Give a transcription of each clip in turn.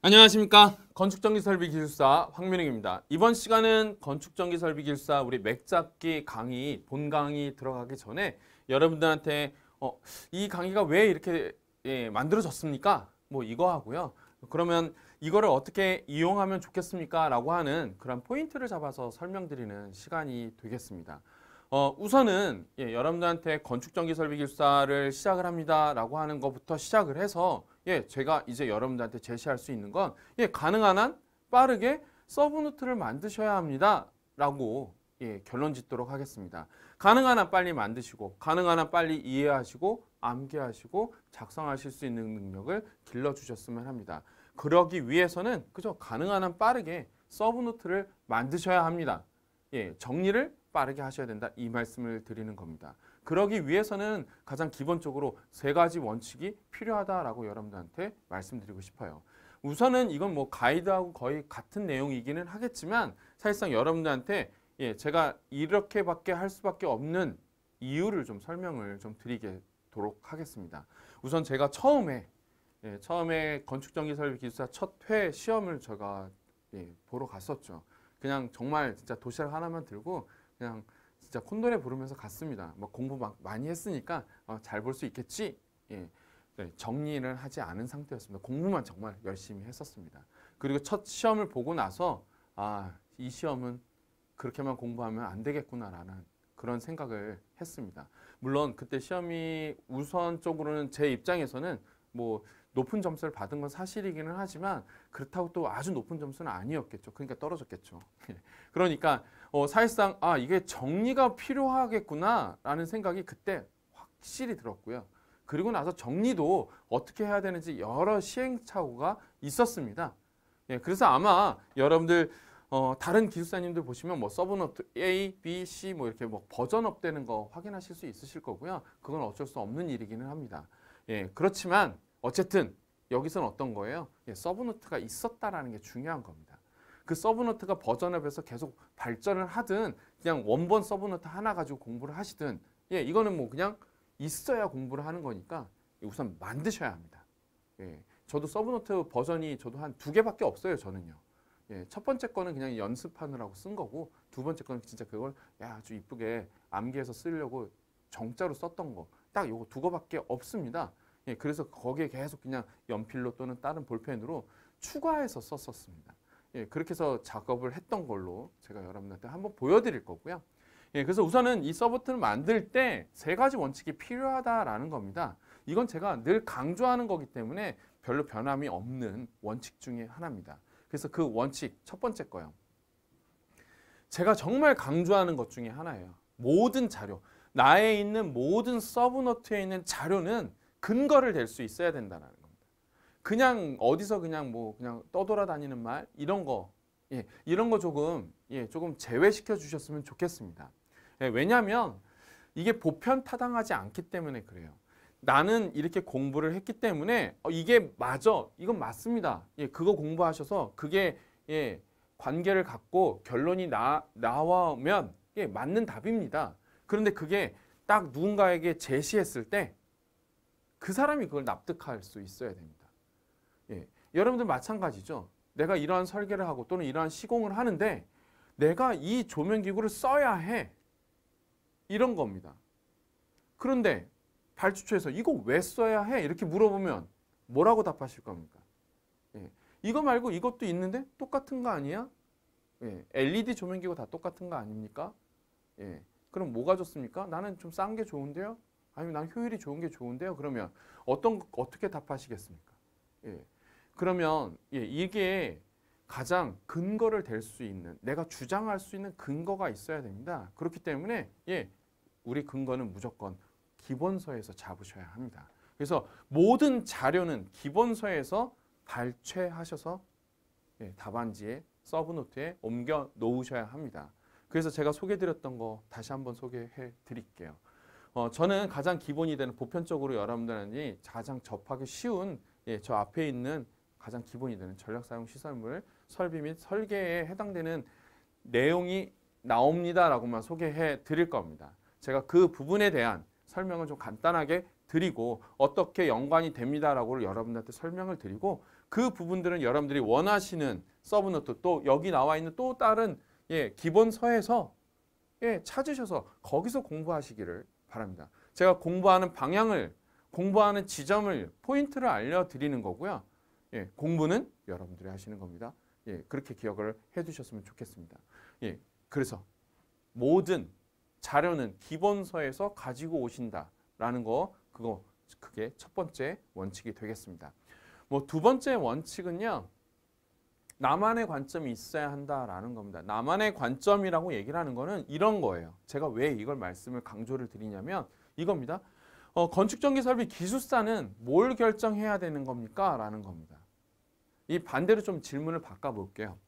안녕하십니까 건축전기설비기술사 황민웅입니다. 이번 시간은 건축전기설비기술사 우리 맥잡기 강의 본 강의 들어가기 전에 여러분들한테 어, 이 강의가 왜 이렇게 예, 만들어졌습니까? 뭐 이거 하고요. 그러면 이거를 어떻게 이용하면 좋겠습니까? 라고 하는 그런 포인트를 잡아서 설명드리는 시간이 되겠습니다. 어, 우선은 예, 여러분들한테 건축전기설비기술사를 시작을 합니다 라고 하는 것부터 시작을 해서 예, 제가 이제 여러분들한테 제시할 수 있는 건 예, 가능한 한 빠르게 서브노트를 만드셔야 합니다. 라고 예, 결론 짓도록 하겠습니다. 가능한 한 빨리 만드시고 가능한 한 빨리 이해하시고 암기하시고 작성하실 수 있는 능력을 길러주셨으면 합니다. 그러기 위해서는 그죠 가능한 한 빠르게 서브노트를 만드셔야 합니다. 예, 정리를 빠르게 하셔야 된다 이 말씀을 드리는 겁니다. 그러기 위해서는 가장 기본적으로 세 가지 원칙이 필요하다라고 여러분들한테 말씀드리고 싶어요. 우선은 이건 뭐 가이드하고 거의 같은 내용이기는 하겠지만 사실상 여러분들한테 예, 제가 이렇게밖에 할 수밖에 없는 이유를 좀 설명을 좀 드리도록 하겠습니다. 우선 제가 처음에 예, 처음에 건축전기설비 기술사 첫 회 시험을 제가 예, 보러 갔었죠. 그냥 정말 진짜 도시락 하나만 들고 그냥 진짜 콘도레 부르면서 갔습니다. 뭐 공부 막 많이 했으니까 어, 잘볼 수 있겠지. 예. 네, 정리를 하지 않은 상태였습니다. 공부만 정말 열심히 했었습니다. 그리고 첫 시험을 보고 나서 아, 이 시험은 그렇게만 공부하면 안 되겠구나라는 그런 생각을 했습니다. 물론 그때 시험이 우선적으로는 제 입장에서는 뭐 높은 점수를 받은 건 사실이기는 하지만 그렇다고 또 아주 높은 점수는 아니었겠죠. 그러니까 떨어졌겠죠. 그러니까 어, 사실상 아 이게 정리가 필요하겠구나라는 생각이 그때 확실히 들었고요. 그리고 나서 정리도 어떻게 해야 되는지 여러 시행착오가 있었습니다. 예, 그래서 아마 여러분들 어, 다른 기술사님들 보시면 뭐 서브노트 A, B, C 뭐 이렇게 뭐 버전업 되는 거 확인하실 수 있으실 거고요. 그건 어쩔 수 없는 일이기는 합니다. 예, 그렇지만 어쨌든 여기서는 어떤 거예요? 예, 서브노트가 있었다라는 게 중요한 겁니다. 그 서브노트가 버전업에서 계속 발전을 하든 그냥 원본 서브노트 하나 가지고 공부를 하시든 예, 이거는 뭐 그냥 있어야 공부를 하는 거니까 우선 만드셔야 합니다. 예, 저도 서브노트 버전이 저도 한 두 개밖에 없어요, 저는요. 예, 첫 번째 거는 그냥 연습하느라고 쓴 거고 두 번째 거는 진짜 그걸 야, 아주 이쁘게 암기해서 쓰려고 정자로 썼던 거. 딱 요거 두 거밖에 없습니다. 예, 그래서 거기에 계속 그냥 연필로 또는 다른 볼펜으로 추가해서 썼었습니다. 예, 그렇게 해서 작업을 했던 걸로 제가 여러분한테 한번 보여드릴 거고요. 예, 그래서 우선은 이 서브트를 만들 때 세 가지 원칙이 필요하다라는 겁니다. 이건 제가 늘 강조하는 거기 때문에 별로 변함이 없는 원칙 중에 하나입니다. 그래서 그 원칙 첫 번째 거요. 제가 정말 강조하는 것 중에 하나예요. 모든 자료, 나에 있는 모든 서브노트에 있는 자료는 근거를 댈 수 있어야 된다는 겁니다. 그냥 어디서 그냥 뭐 그냥 떠돌아다니는 말 이런 거 예, 이런 거 조금 예, 조금 제외시켜 주셨으면 좋겠습니다. 예, 왜냐하면 이게 보편 타당하지 않기 때문에 그래요. 나는 이렇게 공부를 했기 때문에 어, 이게 맞아, 이건 맞습니다. 예, 그거 공부하셔서 그게 예, 관계를 갖고 결론이 나, 나오면 예, 맞는 답입니다. 그런데 그게 딱 누군가에게 제시했을 때 그 사람이 그걸 납득할 수 있어야 됩니다. 예, 여러분들 마찬가지죠. 내가 이러한 설계를 하고 또는 이러한 시공을 하는데 내가 이 조명기구를 써야 해. 이런 겁니다. 그런데 발주처에서 이거 왜 써야 해? 이렇게 물어보면 뭐라고 답하실 겁니까? 예, 이거 말고 이것도 있는데 똑같은 거 아니야? 예, LED 조명기구 다 똑같은 거 아닙니까? 예, 그럼 뭐가 좋습니까? 나는 좀 싼 게 좋은데요? 아니면 난 효율이 좋은 게 좋은데요? 그러면 어떤 어떻게 답하시겠습니까? 예, 그러면 예, 이게 가장 근거를 댈 수 있는 내가 주장할 수 있는 근거가 있어야 됩니다. 그렇기 때문에 예, 우리 근거는 무조건 기본서에서 잡으셔야 합니다. 그래서 모든 자료는 기본서에서 발췌하셔서 예, 답안지에 서브노트에 옮겨 놓으셔야 합니다. 그래서 제가 소개드렸던 거 다시 한번 소개해 드릴게요. 어, 저는 가장 기본이 되는 보편적으로 여러분들이 가장 접하기 쉬운 예, 저 앞에 있는 가장 기본이 되는 전략 사용 시설물 설비 및 설계에 해당되는 내용이 나옵니다라고만 소개해 드릴 겁니다. 제가 그 부분에 대한 설명을 좀 간단하게 드리고 어떻게 연관이 됩니다라고 여러분들한테 설명을 드리고 그 부분들은 여러분들이 원하시는 서브노트 또 여기 나와 있는 또 다른 예, 기본서에서 예, 찾으셔서 거기서 공부하시기를 바랍니다. 제가 공부하는 방향을 공부하는 지점을 포인트를 알려드리는 거고요. 예, 공부는 여러분들이 하시는 겁니다. 예, 그렇게 기억을 해두셨으면 좋겠습니다. 예, 그래서 모든 자료는 기본서에서 가지고 오신다라는 거 그거 그게 첫 번째 원칙이 되겠습니다. 뭐 두 번째 원칙은요. 나만의 관점이 있어야 한다라는 겁니다. 나만의 관점이라고 얘기를 하는 거는 이런 거예요. 제가 왜 이걸 말씀을 강조를 드리냐면 이겁니다. 어, 건축전기 설비 기술사는 뭘 결정해야 되는 겁니까? 라는 겁니다. 이 반대로 좀 질문을 바꿔볼게요.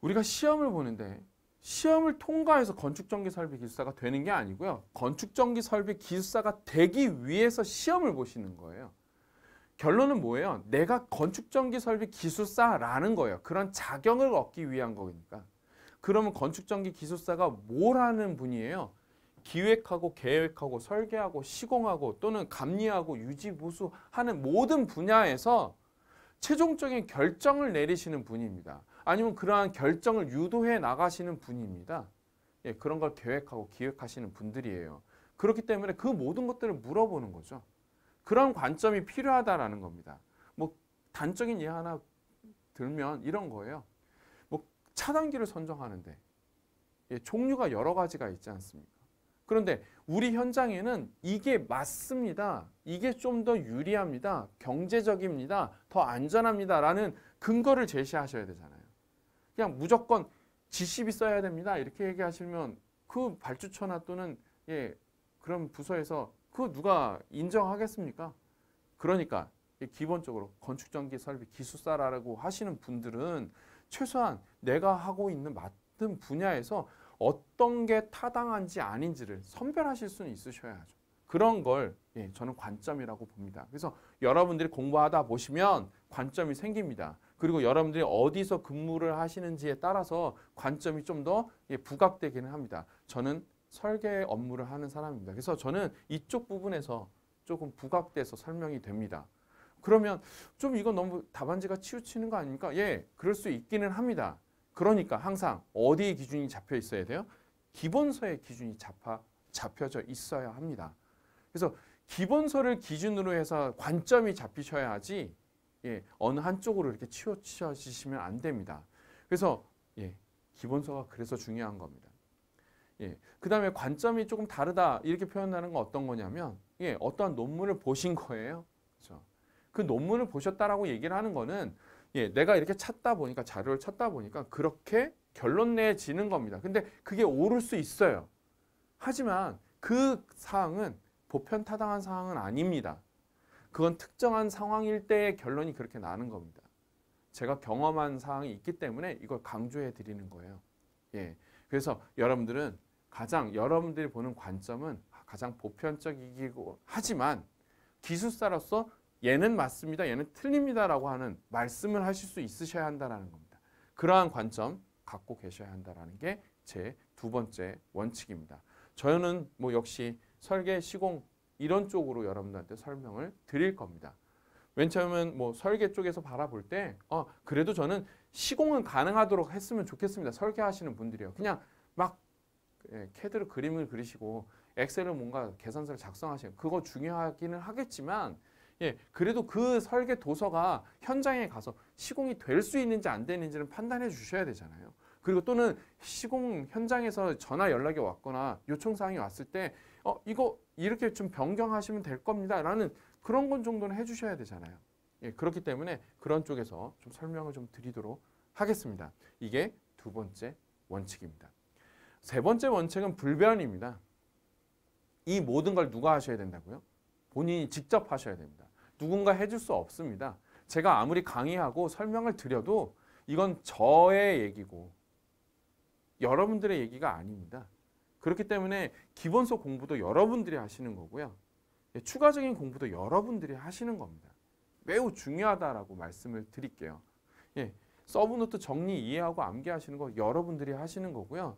우리가 시험을 보는데 시험을 통과해서 건축전기 설비 기술사가 되는 게 아니고요. 건축전기 설비 기술사가 되기 위해서 시험을 보시는 거예요. 결론은 뭐예요? 내가 건축전기 설비 기술사라는 거예요. 그런 자격을 얻기 위한 거니까. 그러면 건축전기 기술사가 뭘 하는 분이에요? 기획하고 계획하고 설계하고 시공하고 또는 감리하고 유지 보수하는 모든 분야에서 최종적인 결정을 내리시는 분입니다. 아니면 그러한 결정을 유도해 나가시는 분입니다. 예, 그런 걸 계획하고 기획하시는 분들이에요. 그렇기 때문에 그 모든 것들을 물어보는 거죠. 그런 관점이 필요하다라는 겁니다. 뭐 단적인 예 하나 들면 이런 거예요. 뭐 차단기를 선정하는데 예, 종류가 여러 가지가 있지 않습니까? 그런데 우리 현장에는 이게 맞습니다. 이게 좀 더 유리합니다. 경제적입니다. 더 안전합니다 라는 근거를 제시하셔야 되잖아요. 그냥 무조건 GCB 써야 됩니다. 이렇게 얘기하시면 그 발주처나 또는 예, 그런 부서에서 그 누가 인정하겠습니까? 그러니까 기본적으로 건축전기 설비 기술사라고 하시는 분들은 최소한 내가 하고 있는 맡은 분야에서 어떤 게 타당한지 아닌지를 선별하실 수는 있으셔야죠. 그런 걸 예, 저는 관점이라고 봅니다. 그래서 여러분들이 공부하다 보시면 관점이 생깁니다. 그리고 여러분들이 어디서 근무를 하시는지에 따라서 관점이 좀더 예, 부각되기는 합니다. 저는 설계 업무를 하는 사람입니다. 그래서 저는 이쪽 부분에서 조금 부각돼서 설명이 됩니다. 그러면 좀 이건 너무 답안지가 치우치는 거 아닙니까? 예, 그럴 수 있기는 합니다. 그러니까 항상 어디에 기준이 잡혀 있어야 돼요? 기본서에 기준이 잡아, 잡혀져 있어야 합니다. 그래서 기본서를 기준으로 해서 관점이 잡히셔야 하지 예, 어느 한쪽으로 이렇게 치우쳐지시면 안 됩니다. 그래서 예, 기본서가 그래서 중요한 겁니다. 예. 그 다음에 관점이 조금 다르다 이렇게 표현하는 건 어떤 거냐면 예, 어떠한 논문을 보신 거예요. 그렇죠? 그 논문을 보셨다라고 얘기를 하는 거는 예, 내가 이렇게 찾다 보니까 자료를 찾다 보니까 그렇게 결론 내지는 겁니다. 근데 그게 옳을 수 있어요. 하지만 그 사항은 보편 타당한 사항은 아닙니다. 그건 특정한 상황일 때의 결론이 그렇게 나는 겁니다. 제가 경험한 사항이 있기 때문에 이걸 강조해 드리는 거예요. 예. 그래서 여러분들은 가장 여러분들이 보는 관점은 가장 보편적이고 하지만 기술사로서 얘는 맞습니다. 얘는 틀립니다라고 하는 말씀을 하실 수 있으셔야 한다는 겁니다. 그러한 관점 갖고 계셔야 한다는 게 제 두 번째 원칙입니다. 저는 뭐 역시 설계, 시공 이런 쪽으로 여러분들한테 설명을 드릴 겁니다. 왜냐하면 뭐 설계 쪽에서 바라볼 때 어, 그래도 저는 시공은 가능하도록 했으면 좋겠습니다. 설계하시는 분들이요. 그냥 막 예, 캐드로 그림을 그리시고 엑셀을 뭔가 계산서를 작성하시는 그거 중요하기는 하겠지만 예, 그래도 그 설계 도서가 현장에 가서 시공이 될 수 있는지 안 되는지는 판단해 주셔야 되잖아요. 그리고 또는 시공 현장에서 전화 연락이 왔거나 요청 사항이 왔을 때 어, 이거 이렇게 좀 변경하시면 될 겁니다. 라는 그런 건 정도는 해 주셔야 되잖아요. 예, 그렇기 때문에 그런 쪽에서 좀 설명을 좀 드리도록 하겠습니다. 이게 두 번째 원칙입니다. 세 번째 원칙은 불변입니다. 이 모든 걸 누가 하셔야 된다고요? 본인이 직접 하셔야 됩니다. 누군가 해줄 수 없습니다. 제가 아무리 강의하고 설명을 드려도 이건 저의 얘기고 여러분들의 얘기가 아닙니다. 그렇기 때문에 기본서 공부도 여러분들이 하시는 거고요. 예, 추가적인 공부도 여러분들이 하시는 겁니다. 매우 중요하다라고 말씀을 드릴게요. 예, 서브노트 정리 이해하고 암기하시는 거 여러분들이 하시는 거고요.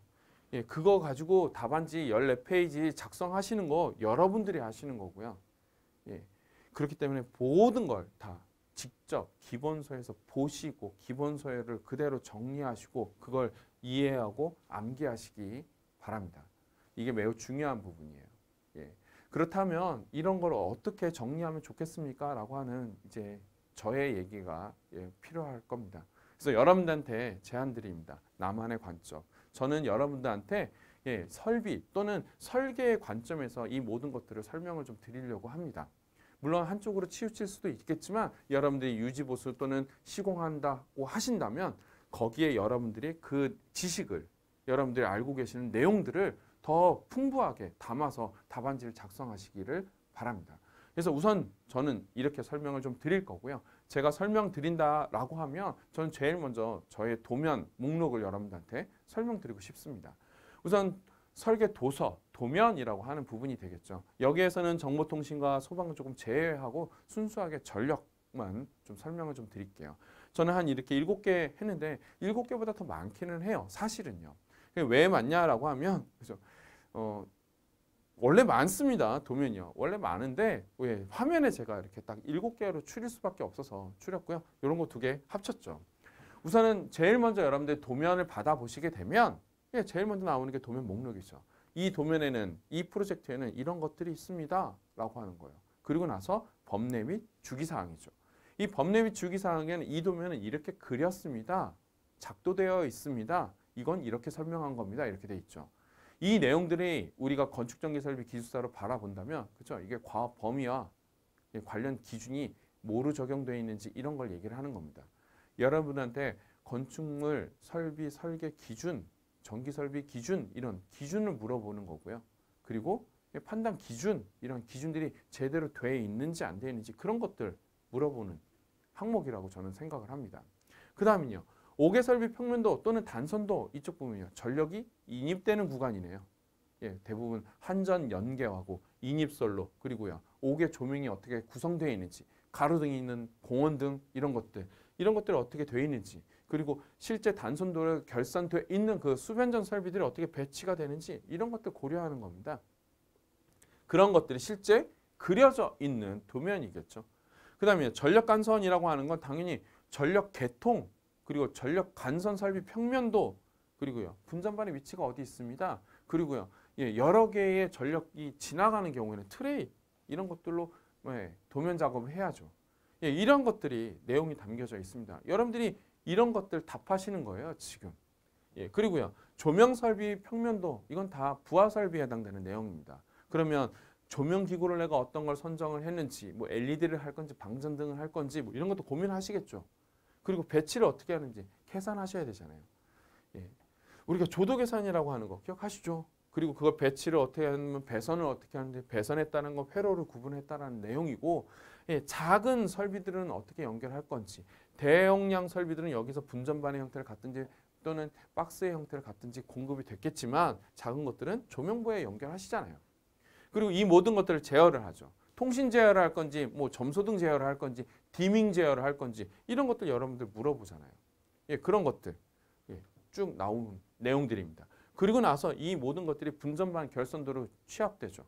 예, 그거 가지고 답안지 14페이지 작성하시는 거 여러분들이 하시는 거고요. 예. 그렇기 때문에 모든 걸 다 직접 기본서에서 보시고 기본서를 그대로 정리하시고 그걸 이해하고 암기하시기 바랍니다. 이게 매우 중요한 부분이에요. 예. 그렇다면 이런 걸 어떻게 정리하면 좋겠습니까? 라고 하는 이제 저의 얘기가 예, 필요할 겁니다. 그래서 여러분들한테 제안 드립니다. 나만의 관점. 저는 여러분들한테 예, 설비 또는 설계의 관점에서 이 모든 것들을 설명을 좀 드리려고 합니다. 물론 한쪽으로 치우칠 수도 있겠지만 여러분들이 유지보수 또는 시공한다고 하신다면 거기에 여러분들이 그 지식을 여러분들이 알고 계시는 내용들을 더 풍부하게 담아서 답안지를 작성하시기를 바랍니다. 그래서 우선 저는 이렇게 설명을 좀 드릴 거고요. 제가 설명드린다라고 하면 저는 제일 먼저 저의 도면 목록을 여러분들한테 설명드리고 싶습니다. 우선 설계 도서, 도면이라고 하는 부분이 되겠죠. 여기에서는 정보통신과 소방을 조금 제외하고 순수하게 전력만 좀 설명을 좀 드릴게요. 저는 한 이렇게 일곱 개 했는데 일곱 개보다 더 많기는 해요. 사실은요. 왜 많냐라고 하면 그죠? 어, 원래 많습니다. 도면이요. 원래 많은데 왜 화면에 제가 이렇게 딱 일곱 개로 추릴 수밖에 없어서 추렸고요. 이런 거 두 개 합쳤죠. 우선은 제일 먼저 여러분들 도면을 받아 보시게 되면 예, 제일 먼저 나오는 게 도면 목록이죠. 이 도면에는 이 프로젝트에는 이런 것들이 있습니다. 라고 하는 거예요. 그리고 나서 법례 및 주기사항이죠. 이 법례 및 주기사항에는 이 도면은 이렇게 그렸습니다. 작도되어 있습니다. 이건 이렇게 설명한 겁니다. 이렇게 돼 있죠. 이 내용들이 우리가 건축전기설비 기술사로 바라본다면 그죠? 이게 과업 범위와 관련 기준이 뭐로 적용되어 있는지 이런 걸 얘기를 하는 겁니다. 여러분한테 건축물 설비 설계 기준, 전기 설비 기준 이런 기준을 물어보는 거고요. 그리고 판단 기준 이런 기준들이 제대로 돼 있는지 안 돼 있는지 그런 것들 물어보는 항목이라고 저는 생각을 합니다. 그 다음은요. 5개 설비 평면도 또는 단선도 이쪽 부분이요. 전력이 인입되는 구간이네요. 예, 대부분 한전 연계하고 인입설로 그리고요. 5개 조명이 어떻게 구성되어 있는지 가로등이 있는 공원 등 이런 것들 이런 것들이 어떻게 되어 있는지 그리고 실제 단선도로 결산되어 있는 그 수변전 설비들이 어떻게 배치가 되는지 이런 것들 고려하는 겁니다. 그런 것들이 실제 그려져 있는 도면이겠죠. 그 다음에 전력 간선이라고 하는 건 당연히 전력 개통 그리고 전력 간선 설비 평면도 그리고요 분전반의 위치가 어디 있습니다. 그리고요 예, 여러 개의 전력이 지나가는 경우에는 트레이 이런 것들로 예, 도면 작업을 해야죠. 예, 이런 것들이 내용이 담겨져 있습니다. 여러분들이 이런 것들 답하시는 거예요 지금. 예, 그리고요 조명 설비 평면도 이건 다 부하 설비에 해당되는 내용입니다. 그러면 조명 기구를 내가 어떤 걸 선정을 했는지 뭐 LED를 할 건지 방전등을 할 건지 뭐 이런 것도 고민하시겠죠. 그리고 배치를 어떻게 하는지 계산하셔야 되잖아요. 예. 우리가 조도 계산이라고 하는 거 기억하시죠? 그리고 그걸 배치를 어떻게 하면 배선을 어떻게 하는데 배선했다는 건 회로를 구분했다는 내용이고 예, 작은 설비들은 어떻게 연결할 건지 대용량 설비들은 여기서 분전반의 형태를 갖든지 또는 박스의 형태를 갖든지 공급이 됐겠지만 작은 것들은 조명부에 연결하시잖아요. 그리고 이 모든 것들을 제어를 하죠. 통신 제어를 할 건지 뭐 점소등 제어를 할 건지 디밍 제어를 할 건지 이런 것들 여러분들 물어보잖아요. 예, 그런 것들 예, 쭉 나오는 내용들입니다. 그리고 나서 이 모든 것들이 분전반 결선도로 취합되죠.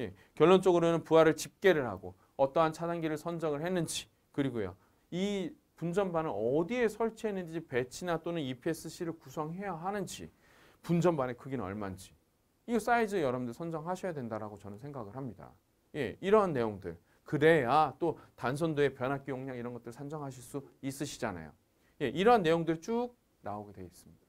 예, 결론적으로는 부하를 집계를 하고 어떠한 차단기를 선정을 했는지 그리고요. 이 분전반을 어디에 설치했는지 배치나 또는 EPS-C를 구성해야 하는지 분전반의 크기는 얼마인지 이 사이즈 여러분들 선정하셔야 된다라고 저는 생각을 합니다. 예, 이러한 내용들 그래야 또 단선도의 변압기 용량 이런 것들 산정하실 수 있으시잖아요. 예, 이러한 내용들 쭉 나오게 되어 있습니다.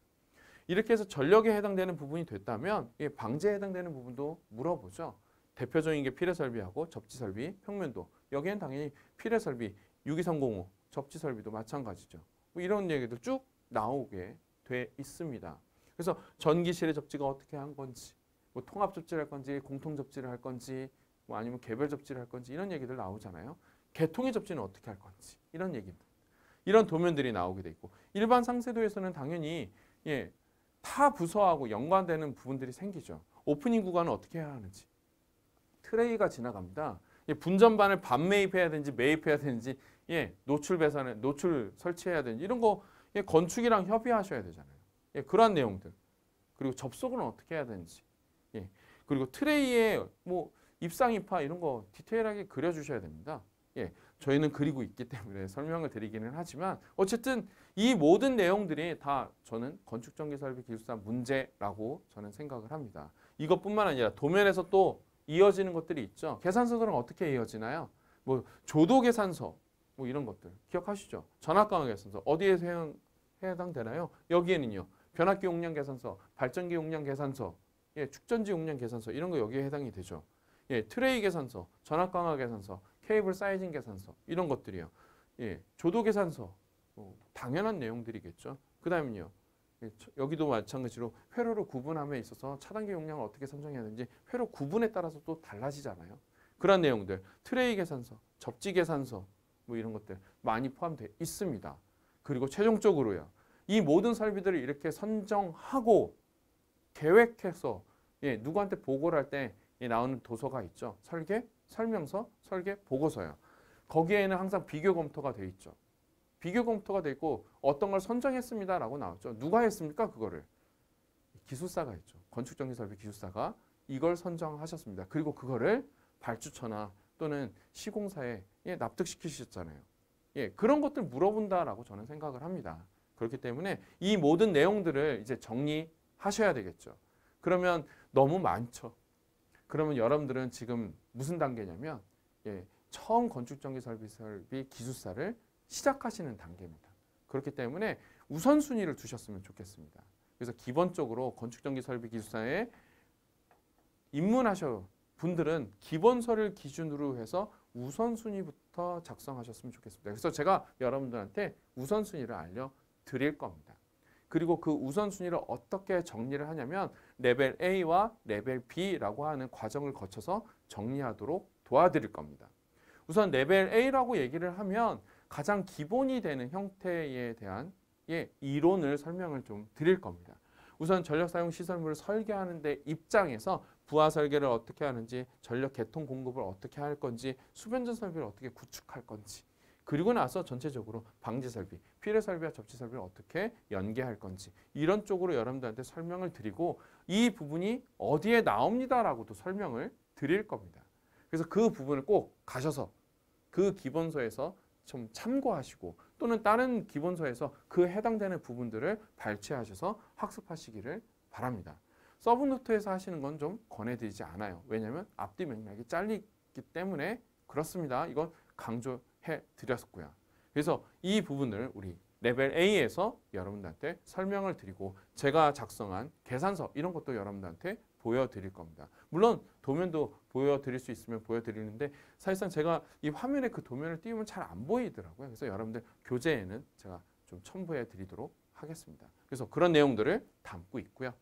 이렇게 해서 전력에 해당되는 부분이 됐다면 예, 방제에 해당되는 부분도 물어보죠. 대표적인 게 피레 설비하고 접지 설비, 평면도. 여기엔 당연히 피레 설비 62305 접지 설비도 마찬가지죠. 뭐 이런 얘기도 쭉 나오게 돼 있습니다. 그래서 전기실의 접지가 어떻게 한 건지, 뭐 통합 접지를 할 건지, 공통 접지를 할 건지, 뭐 아니면 개별 접지를 할 건지 이런 얘기들 나오잖아요. 개통의 접지는 어떻게 할 건지 이런 얘기들. 이런 도면들이 나오게 돼 있고 일반 상세도에서는 당연히 예, 타 부서하고 연관되는 부분들이 생기죠. 오프닝 구간은 어떻게 해야 하는지. 트레이가 지나갑니다. 예, 분전반을 반 매입해야 되는지 매입해야 되는지 예, 노출 배선에 노출 설치해야 되는지 이런 거 예, 건축이랑 협의하셔야 되잖아요. 예, 그러한 내용들. 그리고 접속은 어떻게 해야 되는지. 예, 그리고 트레이에 뭐 입상 입하 이런 거 디테일하게 그려주셔야 됩니다. 예, 저희는 그리고 있기 때문에 설명을 드리기는 하지만 어쨌든 이 모든 내용들이 다 저는 건축전기설비 기술사 문제라고 저는 생각을 합니다. 이것뿐만 아니라 도면에서 또 이어지는 것들이 있죠. 계산서들은 어떻게 이어지나요? 뭐 조도 계산서 뭐 이런 것들 기억하시죠? 전압강화 계산서 어디에서 해당, 해당되나요? 여기에는요. 변압기 용량 계산서, 발전기 용량 계산서, 예, 축전지 용량 계산서 이런 거 여기에 해당이 되죠. 예, 트레이 계산서, 전압 강화 계산서, 케이블 사이징 계산서 이런 것들이요. 예, 조도 계산서 뭐 당연한 내용들이겠죠. 그 다음은요. 예, 여기도 마찬가지로 회로를 구분함에 있어서 차단기 용량을 어떻게 선정해야 되는지 회로 구분에 따라서 또 달라지잖아요. 그런 내용들, 트레이 계산서, 접지 계산서 뭐 이런 것들 많이 포함되어 있습니다. 그리고 최종적으로요. 이 모든 설비들을 이렇게 선정하고 계획해서 예, 누구한테 보고를 할 때 나오는 도서가 있죠. 설계, 설명서, 설계, 보고서요. 거기에는 항상 비교 검토가 돼 있죠. 비교 검토가 돼 있고 어떤 걸 선정했습니다라고 나왔죠. 누가 했습니까? 그거를 기술사가 했죠. 건축정기설비 기술사가 이걸 선정하셨습니다. 그리고 그거를 발주처나 또는 시공사에 예, 납득시키셨잖아요. 예, 그런 것들 물어본다라고 저는 생각을 합니다. 그렇기 때문에 이 모든 내용들을 이제 정리하셔야 되겠죠. 그러면 너무 많죠. 그러면 여러분들은 지금 무슨 단계냐면 예, 처음 건축전기 설비 설비 기술사를 시작하시는 단계입니다. 그렇기 때문에 우선순위를 두셨으면 좋겠습니다. 그래서 기본적으로 건축전기 설비 기술사에 입문하신 분들은 기본서를 기준으로 해서 우선순위부터 작성하셨으면 좋겠습니다. 그래서 제가 여러분들한테 우선순위를 알려 드릴 겁니다. 그리고 그 우선순위를 어떻게 정리를 하냐면 레벨 A와 레벨 B라고 하는 과정을 거쳐서 정리하도록 도와드릴 겁니다. 우선 레벨 A라고 얘기를 하면 가장 기본이 되는 형태에 대한 예, 이론을 설명을 좀 드릴 겁니다. 우선 전력 사용 시설물을 설계하는 데 입장에서 부하 설계를 어떻게 하는지, 전력 개통 공급을 어떻게 할 건지, 수변전 설비를 어떻게 구축할 건지, 그리고 나서 전체적으로 방지 설비, 피해 설비와 접지 설비를 어떻게 연계할 건지 이런 쪽으로 여러분들한테 설명을 드리고 이 부분이 어디에 나옵니다라고도 설명을 드릴 겁니다. 그래서 그 부분을 꼭 가셔서 그 기본서에서 좀 참고하시고 또는 다른 기본서에서 그 해당되는 부분들을 발췌하셔서 학습하시기를 바랍니다. 서브노트에서 하시는 건 좀 권해드리지 않아요. 왜냐하면 앞뒤 맥락이 잘리기 때문에 그렇습니다. 이건 강조 해 드렸고요. 그래서 이 부분을 우리 레벨 A에서 여러분들한테 설명을 드리고 제가 작성한 계산서 이런 것도 여러분들한테 보여드릴 겁니다. 물론 도면도 보여드릴 수 있으면 보여드리는데 사실상 제가 이 화면에 그 도면을 띄우면 잘 안 보이더라고요. 그래서 여러분들 교재에는 제가 좀 첨부해 드리도록 하겠습니다. 그래서 그런 내용들을 담고 있고요.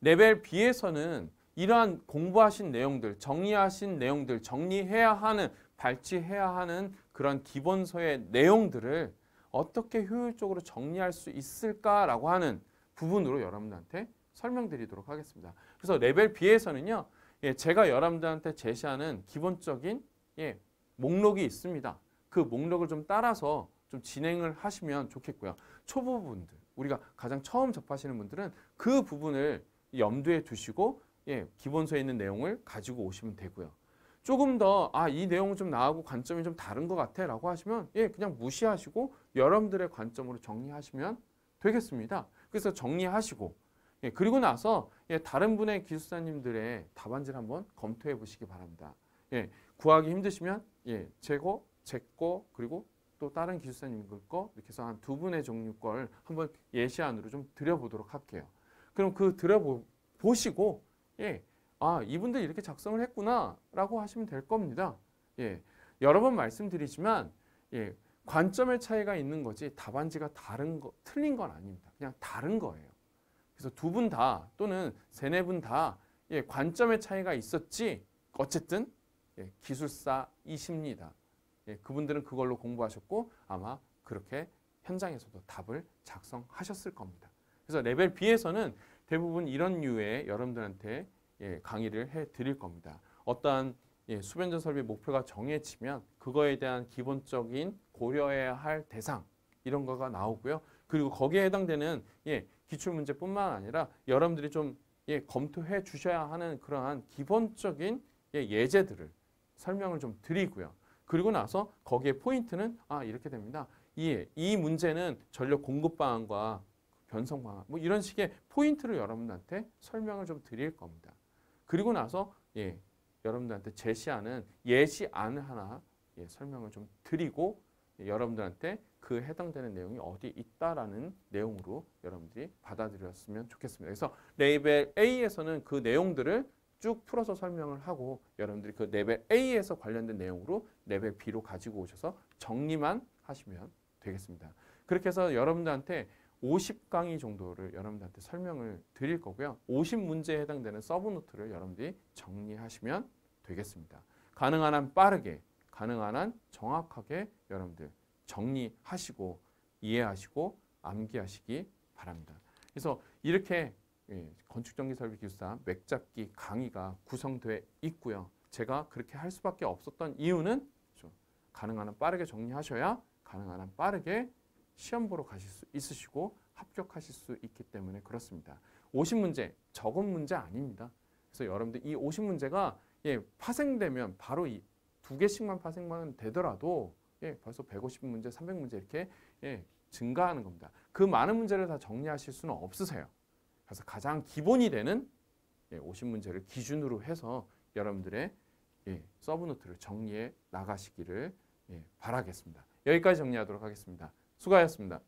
레벨 B에서는 이러한 공부하신 내용들, 정리하신 내용들, 정리해야 하는 발췌해야 하는 그런 기본서의 내용들을 어떻게 효율적으로 정리할 수 있을까라고 하는 부분으로 여러분들한테 설명드리도록 하겠습니다. 그래서 레벨 B에서는요, 예, 제가 여러분들한테 제시하는 기본적인 예, 목록이 있습니다. 그 목록을 좀 따라서 좀 진행을 하시면 좋겠고요. 초보분들, 우리가 가장 처음 접하시는 분들은 그 부분을 염두에 두시고 예, 기본서에 있는 내용을 가지고 오시면 되고요. 조금 더 아 이 내용은 좀 나하고 관점이 좀 다른 것 같아 라고 하시면 예 그냥 무시하시고 여러분들의 관점으로 정리하시면 되겠습니다. 그래서 정리하시고 예 그리고 나서 예 다른 분의 기술사님들의 답안지를 한번 검토해 보시기 바랍니다. 예 구하기 힘드시면 예 제거 제거 그리고 또 다른 기술사님 거 이렇게 해서 한 두 분의 종류 걸 한번 예시안으로 좀 드려보도록 할게요. 그럼 그 드려보시고 예 아, 이분들 이렇게 작성을 했구나 라고 하시면 될 겁니다. 예. 여러 번 말씀드리지만 예, 관점의 차이가 있는 거지 답안지가 다른 거 틀린 건 아닙니다. 그냥 다른 거예요. 그래서 두 분 다 또는 세네 분다 예, 관점의 차이가 있었지 어쨌든 예, 기술사이십니다. 예, 그분들은 그걸로 공부하셨고 아마 그렇게 현장에서도 답을 작성하셨을 겁니다. 그래서 레벨 B에서는 대부분 이런 류의 여러분들한테 예, 강의를 해 드릴 겁니다. 어떠한 예, 수변전 설비 목표가 정해지면 그거에 대한 기본적인 고려해야 할 대상 이런 거가 나오고요. 그리고 거기에 해당되는 예, 기출 문제뿐만 아니라 여러분들이 좀 예, 검토해 주셔야 하는 그러한 기본적인 예, 예제들을 설명을 좀 드리고요. 그리고 나서 거기에 포인트는 아 이렇게 됩니다. 이, 이 문제는 전력 공급 방안과 변성 방안 뭐 이런 식의 포인트를 여러분들한테 설명을 좀 드릴 겁니다. 그리고 나서 예, 여러분들한테 제시하는 예시안 하나 예, 설명을 좀 드리고 예, 여러분들한테 그 해당되는 내용이 어디 있다라는 내용으로 여러분들이 받아들였으면 좋겠습니다. 그래서 레벨 A에서는 그 내용들을 쭉 풀어서 설명을 하고 여러분들이 그 레벨 A에서 관련된 내용으로 레벨 B로 가지고 오셔서 정리만 하시면 되겠습니다. 그렇게 해서 여러분들한테 50강의 정도를 여러분들한테 설명을 드릴 거고요. 50문제에 해당되는 서브노트를 여러분들이 정리하시면 되겠습니다. 가능한 한 빠르게, 가능한 한 정확하게 여러분들 정리하시고 이해하시고 암기하시기 바랍니다. 그래서 이렇게 예, 건축전기설비기술사 맥잡기 강의가 구성되어 있고요. 제가 그렇게 할 수밖에 없었던 이유는 좀 가능한 한 빠르게 정리하셔야 가능한 한 빠르게 시험 보러 가실 수 있으시고 합격하실 수 있기 때문에 그렇습니다. 50문제 적은 문제 아닙니다. 그래서 여러분들 이 50문제가 예, 파생되면 바로 이 두 개씩만 파생만 되더라도 예, 벌써 150문제, 300문제 이렇게 예, 증가하는 겁니다. 그 많은 문제를 다 정리하실 수는 없으세요. 그래서 가장 기본이 되는 예, 50문제를 기준으로 해서 여러분들의 예, 서브노트를 정리해 나가시기를 예, 바라겠습니다. 여기까지 정리하도록 하겠습니다. 수고하셨습니다.